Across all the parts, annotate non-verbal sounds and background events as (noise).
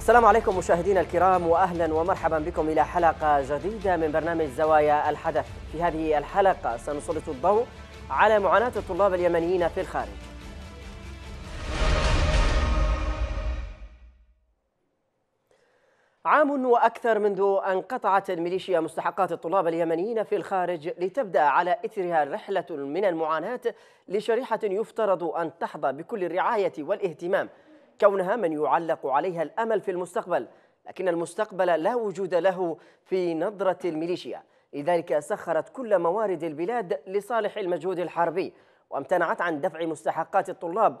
السلام عليكم مشاهدينا الكرام واهلا ومرحبا بكم إلى حلقة جديدة من برنامج زوايا الحدث. في هذه الحلقة سنسلط الضوء على معاناة الطلاب اليمنيين في الخارج. عام وأكثر منذ أن قطعت الميليشيا مستحقات الطلاب اليمنيين في الخارج لتبدأ على إثرها رحلة من المعاناة لشريحة يفترض أن تحظى بكل الرعاية والاهتمام كونها من يعلق عليها الأمل في المستقبل لكن المستقبل لا وجود له في نظرة الميليشيا. لذلك سخرت كل موارد البلاد لصالح المجهود الحربي وامتنعت عن دفع مستحقات الطلاب.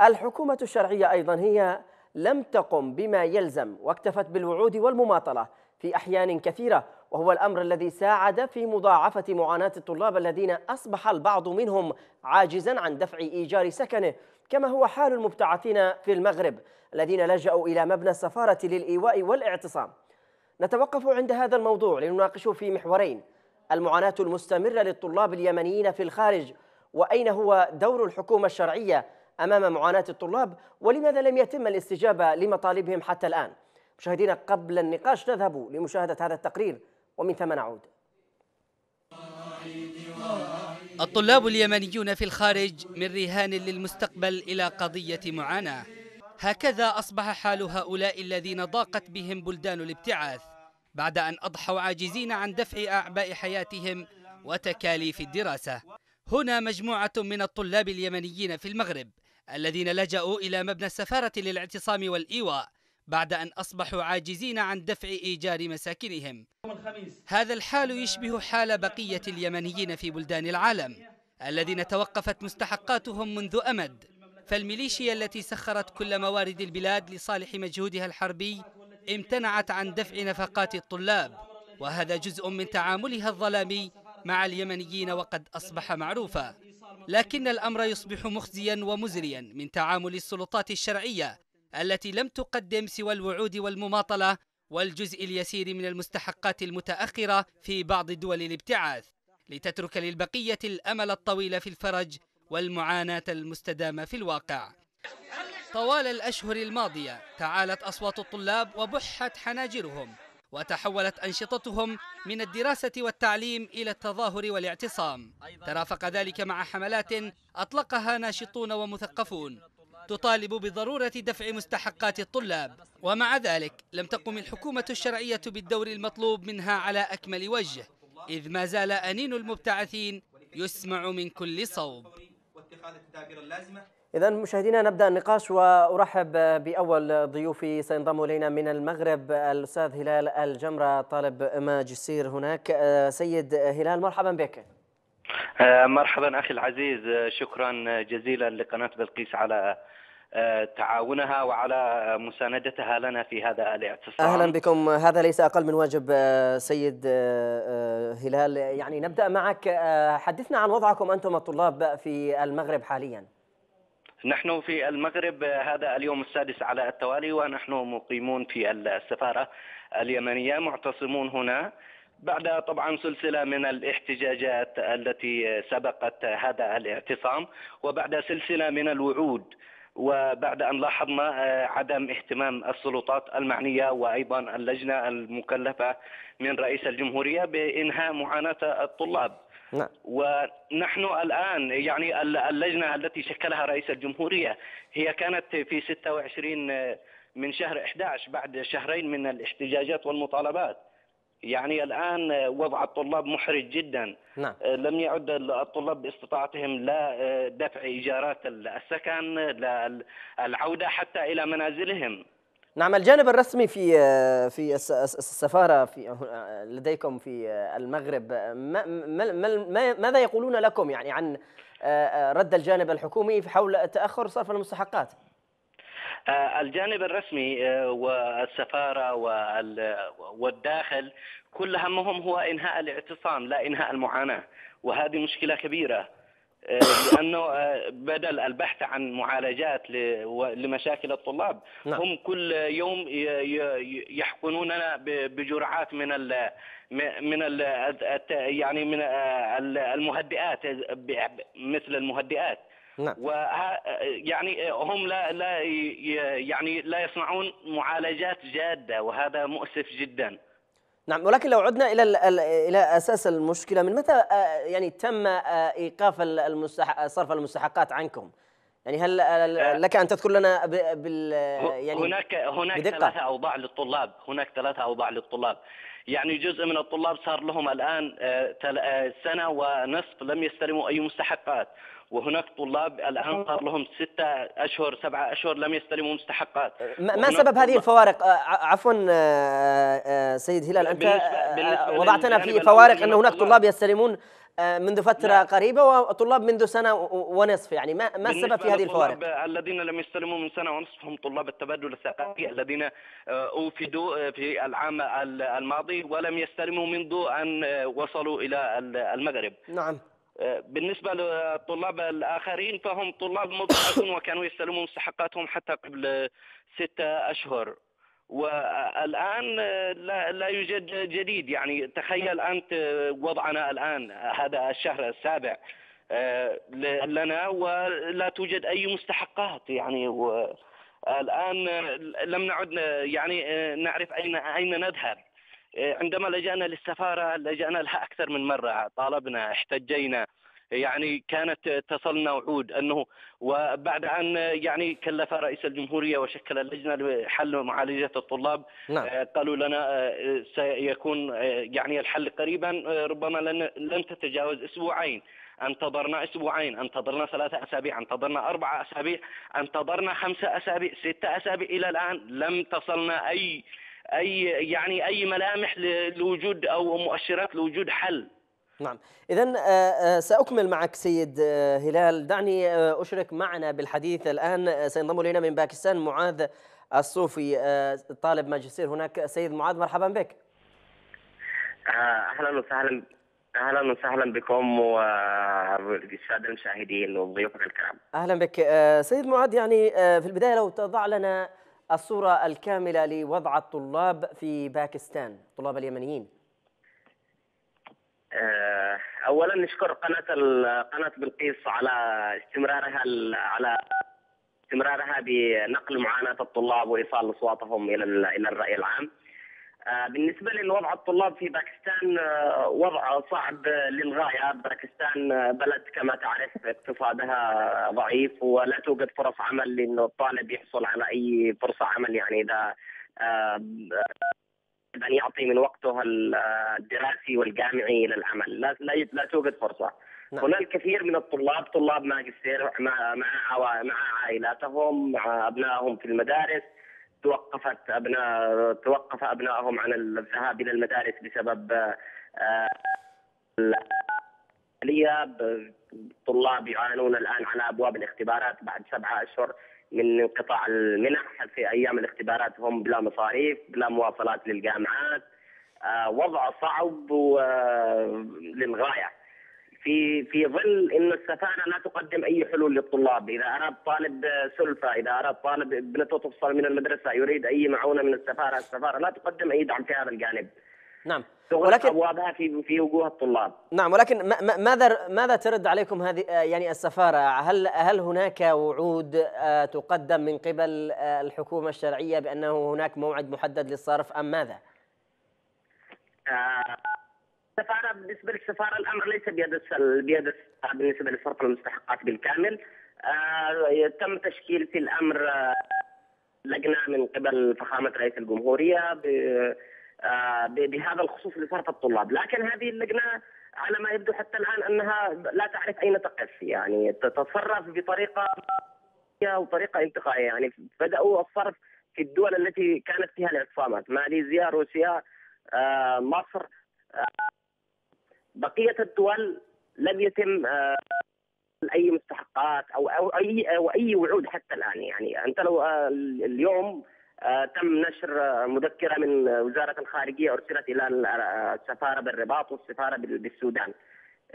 الحكومة الشرعية أيضا هي لم تقم بما يلزم واكتفت بالوعود والمماطلة في أحيان كثيرة وهو الأمر الذي ساعد في مضاعفة معاناة الطلاب الذين أصبح البعض منهم عاجزا عن دفع إيجار سكنه. كما هو حال المبتعثين في المغرب الذين لجأوا إلى مبنى السفارة للإيواء والاعتصام. نتوقف عند هذا الموضوع لنناقش في محورين. المعاناة المستمرة للطلاب اليمنيين في الخارج وأين هو دور الحكومة الشرعية أمام معاناة الطلاب ولماذا لم يتم الاستجابة لمطالبهم حتى الآن؟ مشاهدينا قبل النقاش نذهب لمشاهدة هذا التقرير ومن ثم نعود. الطلاب اليمنيون في الخارج من رهان للمستقبل إلى قضية معاناة. هكذا أصبح حال هؤلاء الذين ضاقت بهم بلدان الابتعاث بعد أن أضحوا عاجزين عن دفع أعباء حياتهم وتكاليف الدراسة. هنا مجموعة من الطلاب اليمنيين في المغرب الذين لجأوا إلى مبنى السفارة للاعتصام والإيواء بعد أن أصبحوا عاجزين عن دفع إيجار مساكنهم. هذا الحال يشبه حال بقية اليمنيين في بلدان العالم الذين توقفت مستحقاتهم منذ أمد. فالميليشيا التي سخرت كل موارد البلاد لصالح مجهودها الحربي امتنعت عن دفع نفقات الطلاب وهذا جزء من تعاملها الظلامي مع اليمنيين وقد أصبح معروفا. لكن الأمر يصبح مخزيا ومزريا من تعامل السلطات الشرعية التي لم تقدم سوى الوعود والمماطلة والجزء اليسير من المستحقات المتأخرة في بعض دول الابتعاث لتترك للبقية الأمل الطويل في الفرج والمعاناة المستدامة في الواقع. طوال الأشهر الماضية تعالت أصوات الطلاب وبحت حناجرهم وتحولت أنشطتهم من الدراسة والتعليم إلى التظاهر والاعتصام. ترافق ذلك مع حملات أطلقها ناشطون ومثقفون. تطالب بضرورة دفع مستحقات الطلاب. ومع ذلك لم تقم الحكومة الشرعية بالدور المطلوب منها على أكمل وجه إذ ما زال أنين المبتعثين يسمع من كل صوب. إذا مشاهدينا نبدأ النقاش وأرحب بأول ضيوفي سينضم إلينا من المغرب الأستاذ هلال الجمرة طالب ماجستير هناك. سيد هلال مرحبا بك. مرحبا أخي العزيز. شكرا جزيلا لقناة بلقيس على تعاونها وعلى مساندتها لنا في هذا الاعتصام. أهلا بكم. هذا ليس أقل من واجب سيد هلال. يعني نبدأ معك. حدثنا عن وضعكم أنتم الطلاب في المغرب حاليا. نحن في المغرب هذا اليوم السادس على التوالي ونحن مقيمون في السفارة اليمنية معتصمون هنا. بعد طبعا سلسلة من الاحتجاجات التي سبقت هذا الاعتصام وبعد سلسلة من الوعود وبعد أن لاحظنا عدم اهتمام السلطات المعنية وأيضا اللجنة المكلفة من رئيس الجمهورية بإنهاء معاناة الطلاب نعم. ونحن الآن يعني اللجنة التي شكلها رئيس الجمهورية هي كانت في 26 من شهر 11 بعد شهرين من الاحتجاجات والمطالبات يعني الآن وضع الطلاب محرج جدا نعم. لم يعد الطلاب باستطاعتهم لا دفع إيجارات السكن لا العودة حتى إلى منازلهم نعم الجانب الرسمي في في السفارة في لديكم في المغرب ما ما ماذا يقولون لكم يعني عن رد الجانب الحكومي حول تاخر صرف المستحقات؟ الجانب الرسمي والسفارة والداخل كل همهم هو إنهاء الاعتصام لا إنهاء المعاناة وهذه مشكلة كبيرة لأنه بدل البحث عن معالجات لمشاكل الطلاب نعم. هم كل يوم يحقنوننا بجرعات من ال من ال يعني من المهدئات مثل المهدئات نعم. يعني هم لا لا يعني لا يصنعون معالجات جادة وهذا مؤسف جدا نعم ولكن لو عدنا إلى إلى أساس المشكلة من متى آه، يعني تم آه، إيقاف المستحق صرف المستحقات عنكم؟ يعني هل آه، لك أن تذكر لنا بال يعني هناك هناك بدقة. ثلاثة أوضاع للطلاب، هناك ثلاثة أوضاع للطلاب. يعني جزء من الطلاب صار لهم الآن سنة ونصف لم يستلموا أي مستحقات وهناك طلاب الآن صار لهم ستة أشهر سبعة أشهر لم يستلموا مستحقات. ما سبب هذه الفوارق؟ آه، عفوا آه، آه، سيد هلال أنت وضعتنا في فوارق أن هناك طلاب يستلمون منذ فترة لا. قريبة وطلاب منذ سنة ونصف. يعني ما ما السبب في هذه الفوارق؟ الذين لم يستلموا من سنة ونصف هم طلاب التبادل الثقافي الذين أوفدوا في العام الماضي ولم يستلموا منذ أن وصلوا إلى المغرب. نعم. بالنسبة للطلاب الآخرين فهم طلاب مضحكون (coughs) وكانوا يستلمون مستحقاتهم حتى قبل ستة أشهر. والآن لا, لا يوجد جديد. يعني تخيل أنت وضعنا الآن هذا الشهر السابع لنا ولا توجد أي مستحقات. يعني الآن لم نعد يعني نعرف أين أين نذهب. عندما لجأنا للسفارة لجأنا لها أكثر من مرة طالبنا احتجينا. يعني كانت تصلنا وعود أنه وبعد أن يعني كلف رئيس الجمهورية وشكل اللجنة لحل معالجة الطلاب نعم. آه، قالوا لنا آه، سيكون يعني الحل قريبا ربما لن لن تتجاوز أسبوعين. انتظرنا أسبوعين انتظرنا ثلاثة أسابيع انتظرنا أربعة أسابيع انتظرنا خمسة أسابيع ستة أسابيع. إلى الآن لم تصلنا أي أي يعني أي ملامح لوجود أو مؤشرات لوجود حل. نعم. اذا آه، آه، سأكمل معك سيد آه، هلال. دعني أشرك معنا بالحديث الآن. سينضم إلينا من باكستان معاذ الصوفي طالب ماجستير. هناك سيد معاذ مرحبا بك. أهلا وسهلا أهلا وسهلا بكم والساده المشاهدين وضيوفك الكرام. أهلا بك. سيد معاذ يعني في البداية لو تضع لنا الصورة الكاملة لوضع الطلاب في باكستان الطلاب اليمنيين آه، اولا نشكر قناة قناة بلقيس على استمرارها على استمرارها بنقل معاناة الطلاب وإيصال أصواتهم إلى إلى الرأي العام. آه، بالنسبة للوضع الطلاب في باكستان آه، وضع صعب للغاية. باكستان آه، بلد كما تعرف اقتصادها ضعيف ولا توجد فرص عمل لأنه الطالب يحصل على أي فرصة عمل يعني إذا أن يعطي من وقته الدراسي والجامعي إلى العمل. لا, لا, لا توجد فرصة. نعم. هناك الكثير من الطلاب طلاب ماجستير مع مع مع عائلاتهم مع أبنائهم في المدارس. توقفت ابناء توقف أبنائهم عن الذهاب إلى المدارس بسبب آه، الطلاب يعانون الآن على أبواب الاختبارات بعد سبعة أشهر من انقطاع المنح. في أيام الاختبارات هم بلا مصاريف بلا مواصلات للجامعات؟ آه، وضع صعب للغاية. في في ظل ان السفارة لا تقدم أي حلول للطلاب، إذا أراد طالب سلفة، إذا أراد طالب ابنته تفصل من المدرسة يريد أي معونة من السفارة، السفارة لا تقدم أي دعم في هذا الجانب. نعم ولكن أبوابها في في وجوه الطلاب. نعم ولكن ماذا ماذا ترد عليكم هذه يعني السفارة؟ هل هل هناك وعود آه، تقدم من قبل آه، الحكومة الشرعية بأنه هناك موعد محدد للصرف أم ماذا؟ آه السفاره بالنسبة للسفاره الأمر ليس بيد بيد بالنسبة لصرف المستحقات بالكامل. آه تم تشكيل في الأمر آه لجنة من قبل فخامة رئيس الجمهورية آه بهذا الخصوص لصرف الطلاب، لكن هذه اللجنة على ما يبدو حتى الآن أنها لا تعرف أين تقف. يعني تتصرف بطريقة وطريقة انتقائية. يعني بدأوا الصرف في الدول التي كانت فيها الإعتصامات. ماليزيا روسيا آه مصر آه بقية الدول لم يتم آه، أي مستحقات أو أو اي أو أي وعود حتى الآن. يعني أنت لو آه، اليوم آه، تم نشر مذكرة من وزارة الخارجية أرسلت إلى السفارة بالرباط والسفارة بالسودان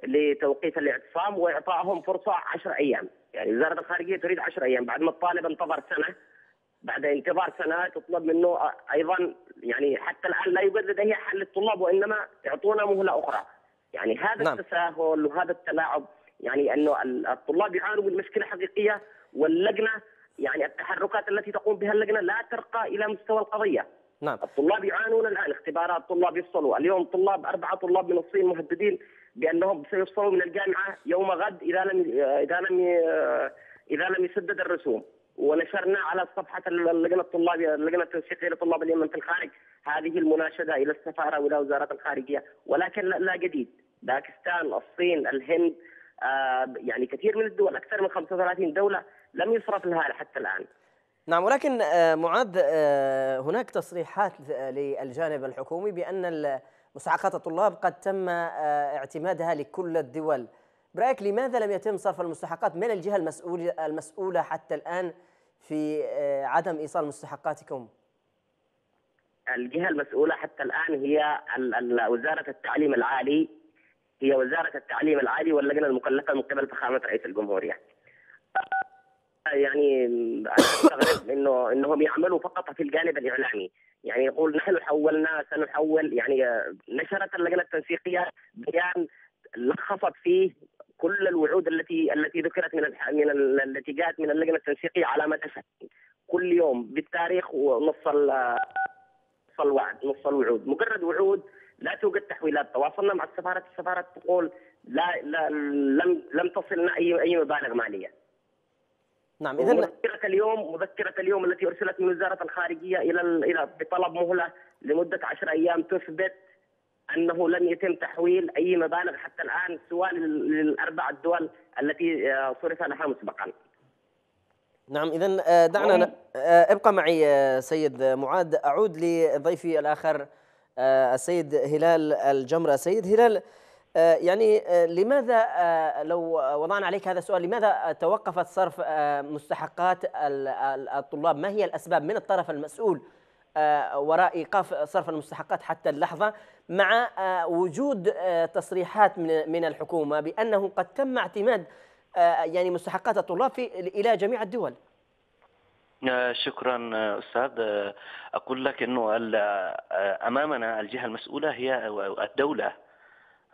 لتوقيف الاعتصام وإعطائهم فرصة 10 أيام، يعني وزارة الخارجية تريد 10 أيام. بعد ما الطالب انتظر سنة بعد انتظار سنة تطلب منه أيضا يعني حتى الآن لا يوجد لديه حل للطلاب وإنما يعطونا مهلة أخرى. يعني هذا نعم. التساهل وهذا التلاعب يعني إنه الطلاب يعانوا من مشكلة حقيقية واللجنة يعني التحركات التي تقوم بها اللجنة لا ترقى إلى مستوى القضية. نعم. الطلاب يعانون الآن اختبارات طلاب يفصلوا، اليوم طلاب أربعة طلاب من الصين مهددين بأنهم سيفصلوا من الجامعة يوم غد إذا لم إذا لم إذا لم يسدد الرسوم. ونشرنا على صفحه اللجنة الطلابيه اللجنه التنسيقيه لطلاب اليمن في الخارج. هذه المناشدة إلى السفارة وإلى وزاره الخارجية. ولكن لا جديد. باكستان الصين الهند آه يعني كثير من الدول أكثر من 35 دولة لم يصرف لها حتى الآن. نعم ولكن آه معاذ آه هناك تصريحات للجانب الحكومي بأن مستحقات الطلاب قد تم آه، اعتمادها لكل الدول. برأيك لماذا لم يتم صرف المستحقات من الجهة المسؤولة حتى الآن؟ في آه، عدم إيصال مستحقاتكم؟ الجهة المسؤولة حتى الآن هي وزارة التعليم العالي هي وزارة التعليم العالي واللجنة المكلفة من قبل فخامة رئيس الجمهوريه. يعني استغرب (coughs) إنه إنهم يعملوا فقط في الجانب الإعلامي، يعني يقول نحن حولنا سنحول يعني نشرت اللجنة التنسيقية بيان لخصت فيه كل الوعود التي التي ذكرت من من التي جاءت من اللجنة التنسيقية على مدى كل يوم بالتاريخ ونص نص الوعد نص الوعود. مجرد وعود لا توجد تحويلات. تواصلنا مع السفاره السفارة تقول لا, لا لم لم تصلنا اي أي مبالغ مالية. نعم اذا مذكرة اليوم مذكرة اليوم التي أرسلت من وزارة الخارجية إلى إلى بطلب مهلة لمدة 10 أيام تثبت أنه لم يتم تحويل أي مبالغ حتى الآن سواء للأربع الدول التي آه، صرف لها مسبقا. نعم اذا آه، دعنا آه، ابقى معي سيد معاذ أعود لضيفي الآخر السيد هلال الجمرة. سيد هلال يعني لماذا لو وضعنا عليك هذا السؤال لماذا توقفت صرف مستحقات الطلاب؟ ما هي الأسباب؟ من الطرف المسؤول وراء إيقاف صرف المستحقات حتى اللحظة؟ مع آه، وجود آه، تصريحات من الحكومة بأنه قد تم اعتماد آه، يعني مستحقات الطلاب في إلى جميع الدول. شكرا أستاذ. أقول لك إنه أمامنا الجهة المسؤولة هي الدولة.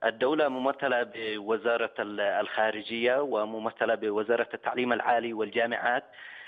الدولة ممثلة بوزارة الخارجية وممثلة بوزارة التعليم العالي والجامعات.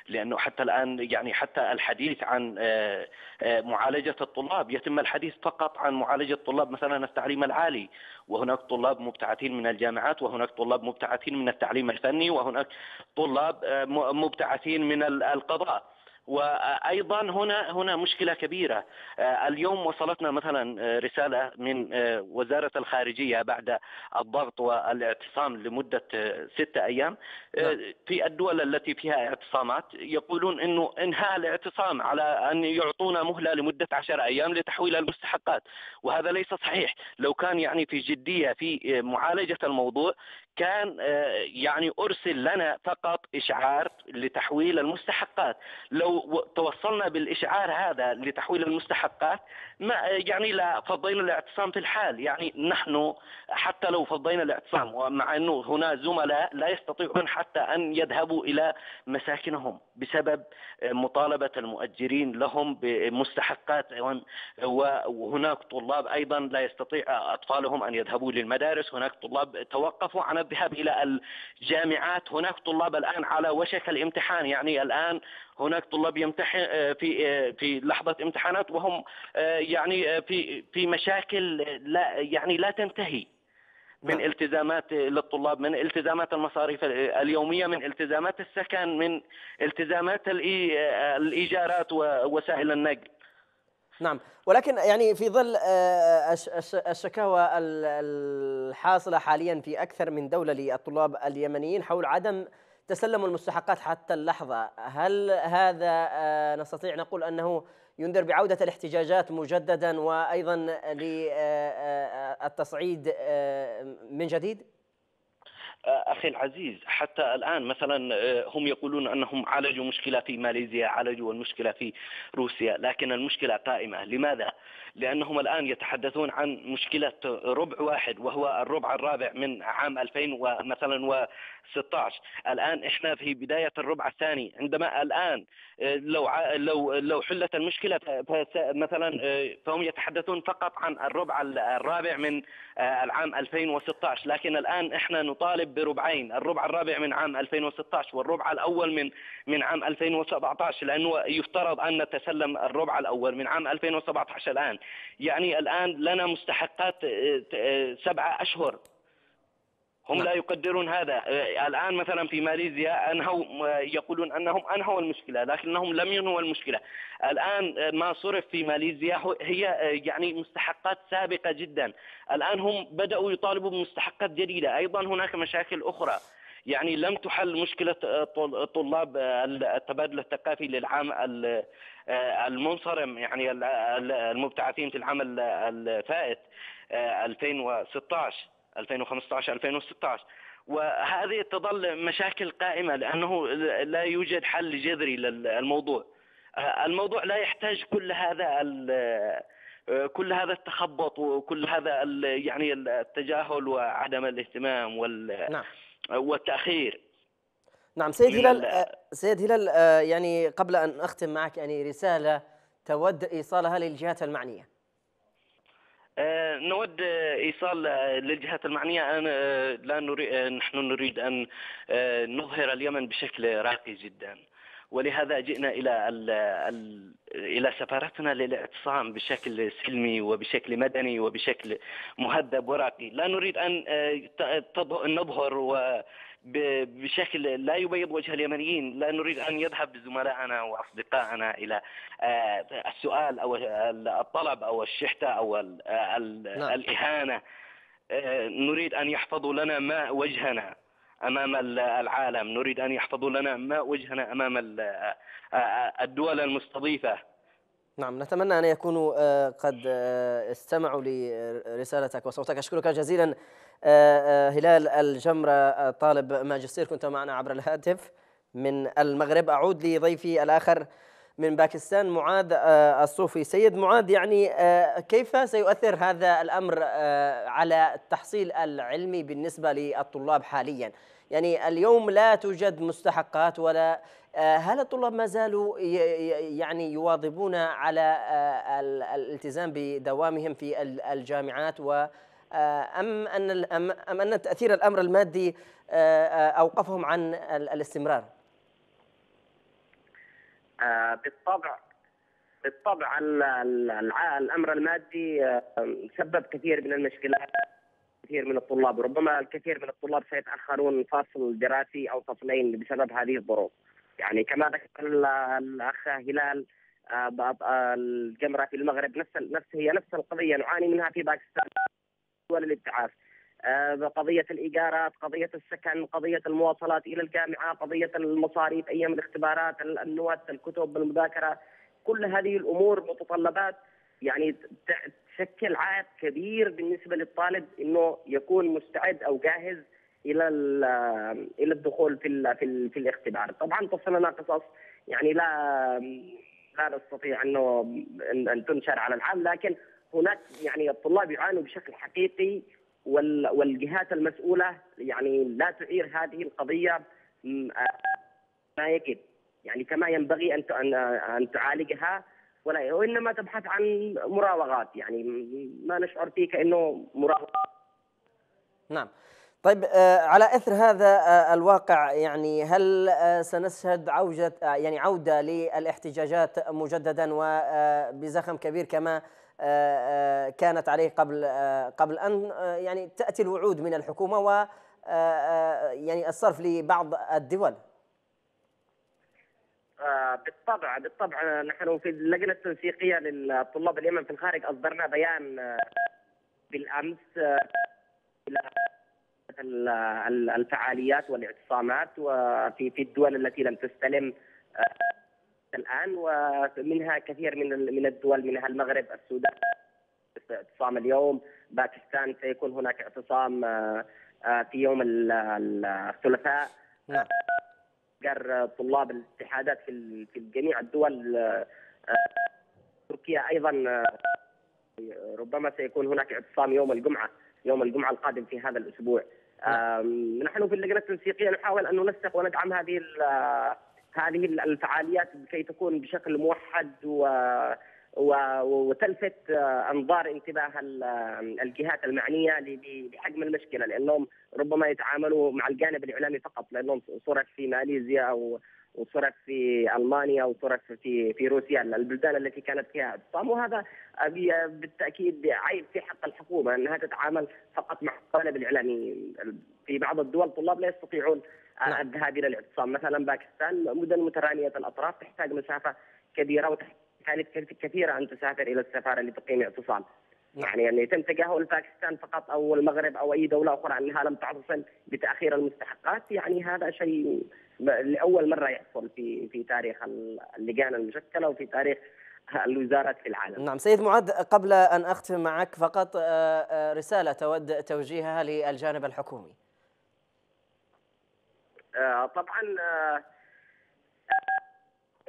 لأنه حتى الآن يعني حتى الحديث عن آه، آه، معالجة الطلاب يتم الحديث فقط عن معالجة طلاب مثلا التعليم العالي. وهناك طلاب مبتعثين من الجامعات وهناك طلاب مبتعثين من التعليم الفني وهناك طلاب آه، مبتعثين من القضاء. وأيضا هنا هنا مشكلة كبيرة. آه، اليوم وصلتنا مثلا آه، رسالة من آه، وزارة الخارجية بعد الضغط والاعتصام لمدة ستة أيام. نعم. في الدول التي فيها اعتصامات يقولون إنه إنهاء الاعتصام على أن يعطونا مهلة لمدة عشر أيام لتحويل المستحقات وهذا ليس صحيح. لو كان يعني في جدية في معالجة الموضوع كان آه، يعني أرسل لنا فقط إشعار لتحويل المستحقات. لو توصلنا بالإشعار هذا لتحويل المستحقات ما يعني لا فضينا الاعتصام في الحال. يعني نحن حتى لو فضينا الاعتصام ومع أنه هنا زملاء لا يستطيعون حتى أن يذهبوا إلى مساكنهم بسبب مطالبة المؤجرين لهم بمستحقات. وهناك طلاب أيضا لا يستطيع أطفالهم أن يذهبوا للمدارس. هناك طلاب توقفوا عن الذهاب إلى الجامعات. هناك طلاب الآن على وشك الامتحان. يعني الآن هناك طلاب يمتحن آه، في آه، في لحظة امتحانات وهم آه، يعني في في مشاكل لا يعني لا تنتهي. من نعم. التزامات للطلاب من التزامات المصاريف اليومية من التزامات السكن من التزامات الإيجارات ووسائل النقل. نعم ولكن يعني في ظل الشكاوى الحاصلة حاليا في أكثر من دولة للطلاب اليمنيين حول عدم تسلم المستحقات حتى اللحظة هل هذا آه، نستطيع نقول أنه ينذر بعودة الاحتجاجات مجددا وأيضا للتصعيد آه، من جديد؟ أخي العزيز حتى الآن مثلا هم يقولون أنهم عالجوا مشكلة في ماليزيا عالجوا المشكلة في روسيا لكن المشكلة قائمة. لماذا؟ لأنهم الآن يتحدثون عن مشكلة ربع واحد وهو الربع الرابع من عام 2000 ومثلا و16 الآن إحنا في بداية الربع الثاني. عندما الآن لو لو لو حلت المشكلة مثلا فهم يتحدثون فقط عن الربع الرابع من العام 2016 لكن الآن إحنا نطالب بربعين الربع الرابع من عام 2016 والربع الأول من من عام 2017 لأنه يفترض أن نتسلم الربع الأول من عام 2017 الآن. يعني الآن لنا مستحقات سبعة أشهر. هم نعم. لا يقدرون هذا. آه، الآن مثلا في ماليزيا أنهوا يقولون أنهم أنهوا المشكلة لكنهم لم ينهوا المشكلة. الآن آه، ما صرف في ماليزيا هي آه، يعني مستحقات سابقة جدا. الآن هم بدأوا يطالبوا بمستحقات جديدة. أيضا هناك مشاكل أخرى. يعني لم تحل مشكلة طلاب التبادل الثقافي للعام المنصرم يعني المبتعثين في العام الفائت 2016 2015 2016 وهذه تظل مشاكل قائمة لأنه لا يوجد حل جذري للموضوع. الموضوع لا يحتاج كل هذا كل هذا التخبط وكل هذا يعني التجاهل وعدم الاهتمام وال نعم. والتأخير. نعم سيد هلال سيد هلال يعني قبل أن أختم معك يعني رسالة تود إيصالها للجهات المعنية. نود إيصال آه، للجهات المعنية آه، لا نريد نحن نريد أن نظهر اليمن بشكل راقي جدا. ولهذا جئنا إلى ال ال إلى سفارتنا للاعتصام بشكل سلمي وبشكل مدني وبشكل مهذب وراقي، لا نريد أن نظهر و بشكل لا يبيض وجه اليمنيين. لا نريد أن يذهب زملائنا وأصدقائنا إلى آه، السؤال أو الطلب أو الشحتة أو نعم. الإهانة. آه، نريد أن يحفظوا لنا ماء وجهنا. أمام العالم. نريد أن يحفظوا لنا ماء وجهنا أمام آه، الدول المستضيفة. نعم نتمنى أن يكونوا قد استمعوا لرسالتك وصوتك. أشكرك جزيلا آه، آه، هلال الجمرة آه، طالب ماجستير. كنت معنا عبر الهاتف من المغرب. أعود لضيفي الآخر من باكستان معاذ الصوفي. سيد معاذ يعني كيف سيؤثر هذا الأمر على التحصيل العلمي بالنسبة للطلاب حاليا؟ يعني اليوم لا توجد مستحقات ولا هل الطلاب ما زالوا يعني يواظبون على الالتزام بدوامهم في الجامعات و آه، أم أن أم أن تأثير الأمر المادي آه، آه، أوقفهم عن الاستمرار؟ بالطبع بالطبع الأمر المادي سبب كثير من المشكلات كثير من الطلاب ربما الكثير من الطلاب سيتأخرون فصل دراسي أو فصلين بسبب هذه الظروف. يعني كما ذكر الأخ هلال الجمرة في المغرب نفس نفس هي نفس القضية نعاني منها في باكستان. دول الابتعاث. آه، قضية الإيجارات قضية السكن قضية المواصلات إلى الجامعة قضية المصاريف أيام الاختبارات النوات الكتب المذاكرة. كل هذه الأمور متطلبات. يعني تشكل عائق كبير بالنسبة للطالب أنه يكون مستعد أو جاهز إلى إلى الدخول في في, في الاختبار، طبعا تصلنا قصص يعني لا لا نستطيع إنه ان تنشر على العام لكن هناك يعني الطلاب يعانوا بشكل حقيقي والجهات المسؤولة يعني لا تعير هذه القضية ما يجب. يعني كما ينبغي ان أن تعالجها ولا وانما تبحث عن مراوغات. يعني ما نشعر فيه كانه مراوغات نعم. طيب آه، على إثر هذا آه، الواقع يعني هل آه، سنشهد عوجة يعني عودة للاحتجاجات مجددا وبزخم كبير كما كانت عليه قبل قبل أن يعني تأتي الوعود من الحكومة و يعني الصرف لبعض الدول؟ بالطبع بالطبع نحن في اللجنة التنسيقية للطلاب اليمن في الخارج أصدرنا بيان بالأمس الفعاليات والاعتصامات وفي في الدول التي لم تستلم الآن ومنها كثير من من الدول منها المغرب السودان اعتصام اليوم باكستان سيكون هناك اعتصام آه، آه، في يوم الثلاثاء. نعم. طلاب الاتحادات في في جميع الدول آه، تركيا أيضا ربما سيكون هناك اعتصام يوم الجمعة يوم الجمعة القادم في هذا الأسبوع نعم. نحن في اللجنة التنسيقية نحاول أن ننسق وندعم هذه هذه الفعاليات كي تكون بشكل موحد و وتلفت أنظار انتباه الجهات المعنية بحجم المشكلة لأنهم ربما يتعاملوا مع الجانب الإعلامي فقط لأنهم صرف في ماليزيا وصرف في ألمانيا وصرف في في روسيا البلدان التي كانت فيها اعتصام وهذا بالتأكيد عيب في حق الحكومة إنها تتعامل فقط مع الطالب الإعلامي في بعض الدول طلاب لا يستطيعون نعم. الذهاب إلى الاعتصام مثلا باكستان مدن مترامية الأطراف تحتاج مسافة كبيرة وتحتاج كثيرة أن تسافر إلى السفارة لتقيم اعتصام نعم. يعني ان يتم تجاهل باكستان فقط أو المغرب أو أي دولة أخرى أنها لم تعتصم بتأخير المستحقات يعني هذا شيء لأول مرة يحصل في في تاريخ اللجان المشكلة وفي تاريخ الوزارات في العالم. نعم سيد معاذ قبل أن أختم معك فقط آه، آه، رسالة تود توجيهها للجانب الحكومي. آه، طبعا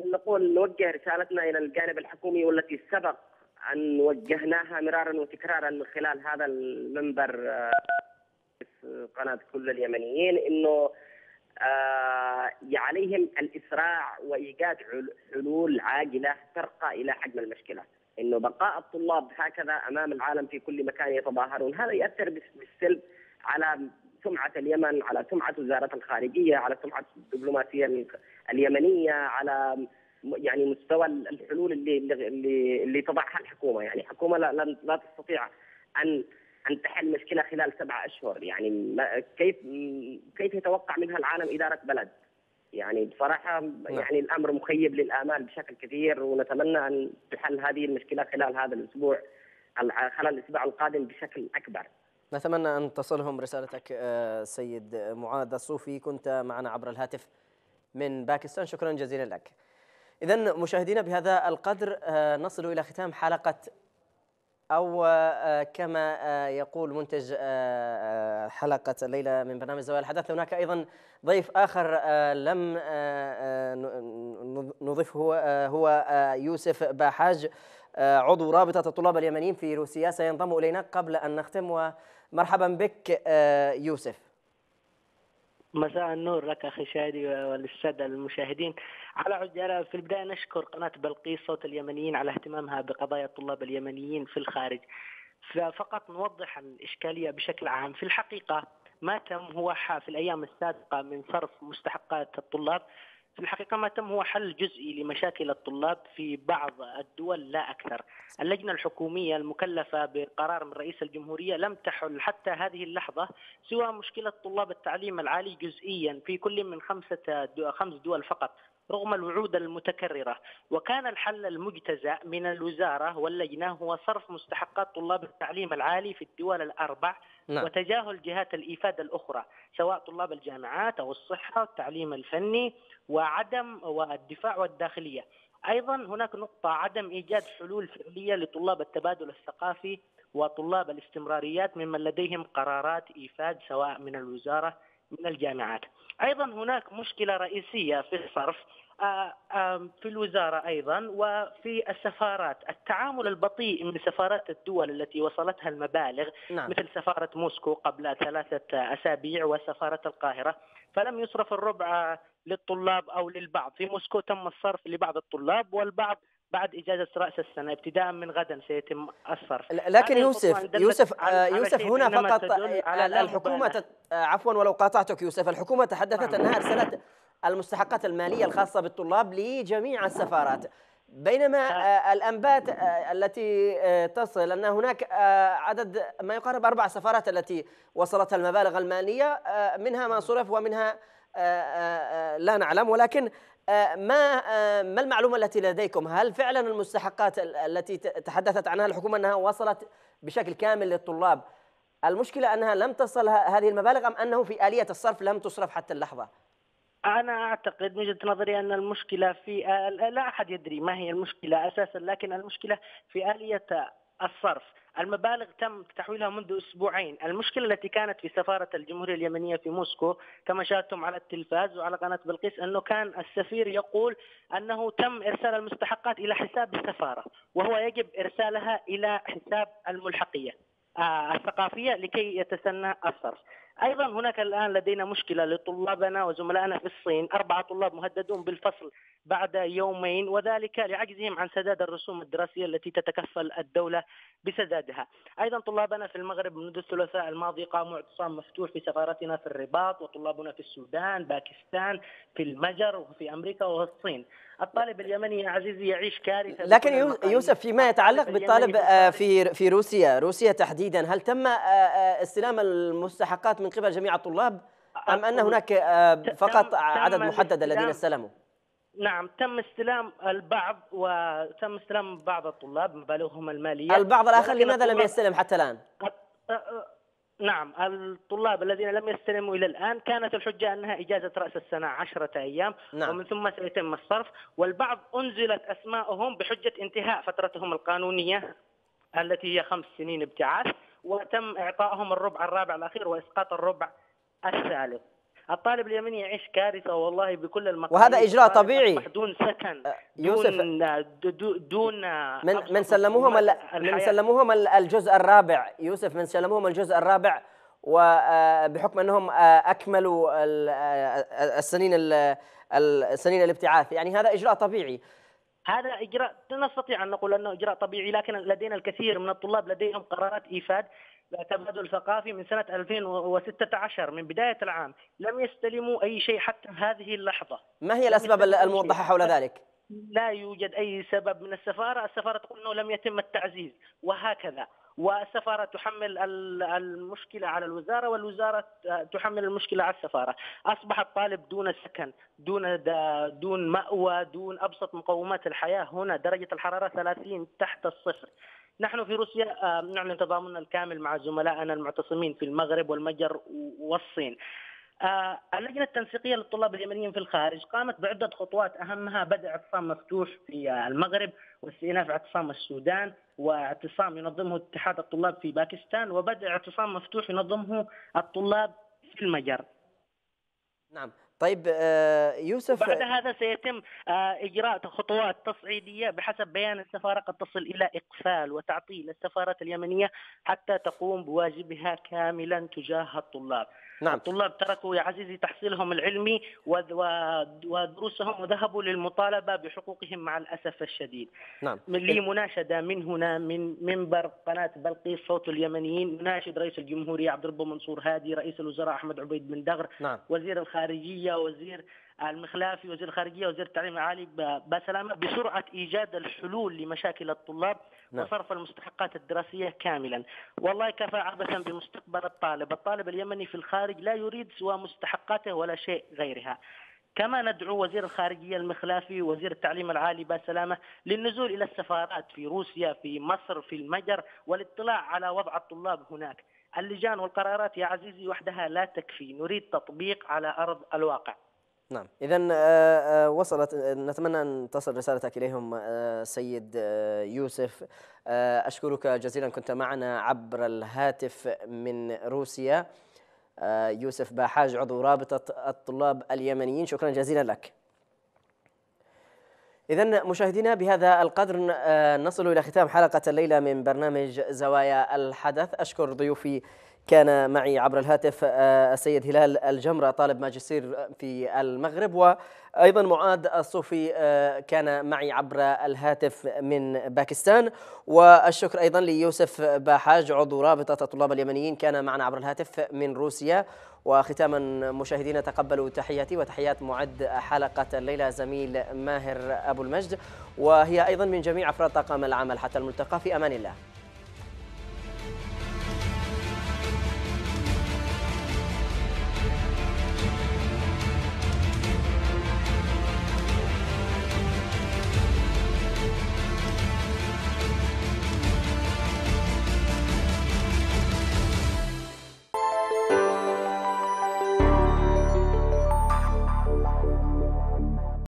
نقول نوجه رسالتنا إلى الجانب الحكومي والتي سبق أن وجهناها مرارا وتكرارا من خلال هذا المنبر قناة كل اليمنيين إنه آه عليهم الإسراع وإيجاد حلول عاجلة ترقى إلى حجم المشكلة، إنه بقاء الطلاب هكذا أمام العالم في كل مكان يتظاهرون، هذا ياثر بالسلب على سمعة اليمن، على سمعة وزارة الخارجية، على سمعة الدبلوماسية اليمنية، على يعني مستوى الحلول اللي اللي اللي تضعها الحكومة، يعني الحكومة لا, لا تستطيع أن أن تحل مشكلة خلال سبعة أشهر يعني كيف كيف يتوقع منها العالم إدارة بلد؟ يعني بصراحة نعم. يعني الأمر مخيب للآمال بشكل كثير ونتمنى أن تحل هذه المشكلة خلال هذا الأسبوع خلال الأسبوع القادم بشكل أكبر. نتمنى أن تصلهم رسالتك آه، سيد معاذ الصوفي. كنت معنا عبر الهاتف من باكستان. شكرا جزيلا لك. اذا مشاهدينا بهذا القدر آه، نصل إلى ختام حلقة أو آه، كما يقول منتج حلقة الليلة من برنامج زوايا الحدث. هناك أيضا ضيف آخر لم نضيفه هو يوسف باحاج عضو رابطة الطلاب اليمنيين في روسيا. سينضم إلينا قبل أن نختم. ومرحبا بك يوسف. مساء النور لك أخي شادي وللساده المشاهدين. على عجاله في البداية نشكر قناة بلقيس صوت اليمنيين على اهتمامها بقضايا الطلاب اليمنيين في الخارج. فقط نوضح الإشكالية بشكل عام. في الحقيقة ما تم هو في الأيام السابقة من صرف مستحقات الطلاب في الحقيقة ما تم هو حل جزئي لمشاكل الطلاب في بعض الدول لا أكثر. اللجنة الحكومية المكلفة بقرار من رئيس الجمهورية لم تحل حتى هذه اللحظة سوى مشكلة طلاب التعليم العالي جزئيا في كل من خمسة دول خمس دول فقط. رغم الوعود المتكررة. وكان الحل المجتزأ من الوزارة واللجنة هو صرف مستحقات طلاب التعليم العالي في الدول الأربع نعم. وتجاهل جهات الإيفاد الأخرى سواء طلاب الجامعات أو الصحة والتعليم الفني وعدم والدفاع والداخلية. أيضا هناك نقطة عدم إيجاد حلول فعلية لطلاب التبادل الثقافي وطلاب الاستمراريات ممن لديهم قرارات إيفاد سواء من الوزارة من الجامعات. أيضا هناك مشكلة رئيسية في الصرف آه، في الوزارة أيضا وفي السفارات. التعامل البطيء من سفارات الدول التي وصلتها المبالغ نعم. مثل سفارة موسكو قبل ثلاثة أسابيع وسفارة القاهرة. فلم يصرف الربع للطلاب أو للبعض. في موسكو تم الصرف لبعض الطلاب والبعض بعد إجازة رأس السنة ابتداء من غدا سيتم الصرف. لكن يوسف يوسف آه، يوسف هنا فقط على الحكومة آه، عفوا ولو قاطعتك يوسف الحكومة تحدثت نعم. أنها أرسلت المستحقات المالية الخاصة بالطلاب لجميع السفارات. بينما آه، الأنبات التي تصل أن هناك عدد ما يقارب أربع سفارات التي وصلتها المبالغ المالية منها ما صرف ومنها لا نعلم. ولكن ما ما المعلومة التي لديكم؟ هل فعلا المستحقات التي تحدثت عنها الحكومة أنها وصلت بشكل كامل للطلاب المشكلة أنها لم تصل هذه المبالغ أم أنه في آلية الصرف لم تصرف حتى اللحظة؟ أنا أعتقد من وجهة نظري أن المشكلة في لا أحد يدري ما هي المشكلة أساسا لكن المشكلة في آلية الصرف المبالغ تم تحويلها منذ أسبوعين، المشكلة التي كانت في سفارة الجمهورية اليمنية في موسكو كما شاهدتم على التلفاز وعلى قناة بلقيس أنه كان السفير يقول أنه تم إرسال المستحقات إلى حساب السفارة وهو يجب إرسالها إلى حساب الملحقية. آه، الثقافية لكي يتسنى الصرف. أيضا هناك الآن لدينا مشكلة لطلابنا وزملائنا في الصين أربعة طلاب مهددون بالفصل بعد يومين وذلك لعجزهم عن سداد الرسوم الدراسية التي تتكفل الدولة بسدادها. أيضا طلابنا في المغرب منذ الثلاثاء الماضي قاموا اعتصام مفتوح في سفارتنا في الرباط وطلابنا في السودان، باكستان، في المجر وفي أمريكا والصين. الطالب اليمني يا عزيزي يعيش كارثة لكن يوسف فيما يتعلق بالطالب آه، في في روسيا روسيا تحديدا هل تم آه، آه، استلام المستحقات من قبل جميع الطلاب؟ أم أن هناك فقط عدد محدد الذين استلموا؟ نعم تم استلام البعض وتم استلام بعض الطلاب مبالغهم المالية. البعض الآخر لماذا لم يستلم حتى الآن؟ نعم الطلاب الذين لم يستلموا إلى الآن كانت الحجة أنها إجازة رأس السنة عشرة أيام نعم. ومن ثم سيتم الصرف والبعض أنزلت أسماءهم بحجة انتهاء فترتهم القانونية التي هي خمس سنين ابتعاث. وتم إعطائهم الربع الرابع الأخير وإسقاط الربع الثالث. الطالب اليمني يعيش كارثة والله بكل المقاييس. وهذا إجراء طبيعي. دون سكن يوسف دون, دون من من سلموهم من سلموهم الجزء الرابع. يوسف من سلموهم الجزء الرابع وبحكم أنهم أكملوا السنين السنين الابتعاث. يعني هذا إجراء طبيعي. هذا إجراء نستطيع أن نقول أنه إجراء طبيعي لكن لدينا الكثير من الطلاب لديهم قرارات إيفاد تبادل ثقافي من سنة 2016 من بداية العام لم يستلموا أي شيء حتى هذه اللحظة. ما هي الأسباب الموضحة حول ذلك؟ لا يوجد أي سبب من السفارة. السفارة تقول أنه لم يتم التعزيز وهكذا. والسفارة تحمل المشكلة على الوزارة والوزارة تحمل المشكلة على السفارة. أصبح الطالب دون سكن دون دون مأوى دون أبسط مقومات الحياة. هنا درجة الحرارة 30 تحت الصفر. نحن في روسيا آه، نعلن تضامننا الكامل مع زملائنا المعتصمين في المغرب والمجر والصين. آه، اللجنة التنسيقية للطلاب اليمنيين في الخارج قامت بعدة خطوات أهمها بدء اعتصام مفتوح في المغرب واستئناف اعتصام السودان واعتصام ينظمه اتحاد الطلاب في باكستان وبدء اعتصام مفتوح ينظمه الطلاب في المجر. نعم. طيب آه، يوسف بعد هذا سيتم آه، إجراء خطوات تصعيدية بحسب بيان السفارة قد تصل إلى إقفال وتعطيل السفارة اليمنية حتى تقوم بواجبها كاملا تجاه الطلاب. نعم. الطلاب تركوا يا عزيزي تحصيلهم العلمي ودروسهم وذهبوا للمطالبة بحقوقهم مع الأسف الشديد نعم. من لي مناشدة من هنا من منبر قناة بلقيس صوت اليمنيين ناشد رئيس الجمهورية عبد الرب منصور هادي رئيس الوزراء أحمد عبيد بن دغر نعم. وزير الخارجية وزير المخلافي وزير الخارجية وزير التعليم العالي بسلامة بسرعة إيجاد الحلول لمشاكل الطلاب نعم. وصرف المستحقات الدراسية كاملا. والله كفى عبثا بمستقبل الطالب. الطالب اليمني في الخارج لا يريد سوى مستحقاته ولا شيء غيرها. كما ندعو وزير الخارجية المخلافي وزير التعليم العالي بسلامة للنزول إلى السفارات في روسيا في مصر في المجر والاطلاع على وضع الطلاب هناك. اللجان والقرارات يا عزيزي وحدها لا تكفي. نريد تطبيق على أرض الواقع. نعم. إذا آه، آه، وصلت نتمنى أن تصل رسالتك إليهم آه، سيد يوسف. أشكرك جزيلا كنت معنا عبر الهاتف من روسيا. يوسف باحاج عضو رابطة الطلاب اليمنيين. شكرا جزيلا لك. إذا مشاهدينا بهذا القدر نصل إلى ختام حلقة الليلة من برنامج زوايا الحدث. أشكر ضيوفي كان معي عبر الهاتف آه، السيد هلال الجمرة طالب ماجستير في المغرب. وأيضا معاد الصوفي آه، كان معي عبر الهاتف من باكستان. والشكر أيضا ليوسف باحاج عضو رابطة الطلاب اليمنيين كان معنا عبر الهاتف من روسيا. وختاما مشاهدينا تقبلوا تحياتي وتحيات معد حلقة الليلة زميل ماهر أبو المجد. وهي أيضا من جميع أفراد طاقم العمل حتى الملتقى في أمان الله.